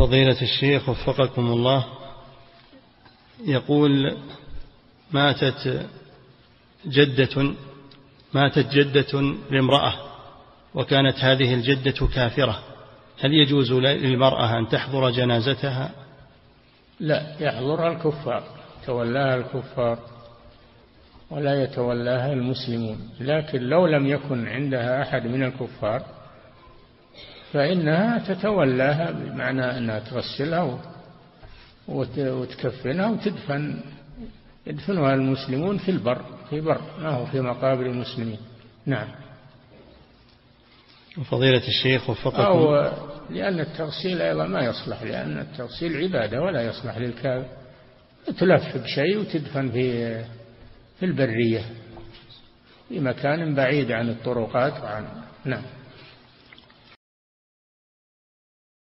فضيلة الشيخ وفقكم الله يقول ماتت جدة ماتت جدة لامرأة وكانت هذه الجدة كافرة. هل يجوز للمرأة أن تحضر جنازتها؟ لا يحضرها الكفار تولاها الكفار ولا يتولاها المسلمون. لكن لو لم يكن عندها أحد من الكفار فإنها تتولاها بمعنى أنها تغسلها وتكفنها وتدفن يدفنها المسلمون في البر في بر ما هو في مقابر المسلمين. نعم. فضيلة الشيخ وفقكم. أو لأن التغسيل أيضا ما يصلح لأن التغسيل عبادة ولا يصلح للكافر تلف بشيء وتدفن في في البرية في مكان بعيد عن الطرقات وعن نعم.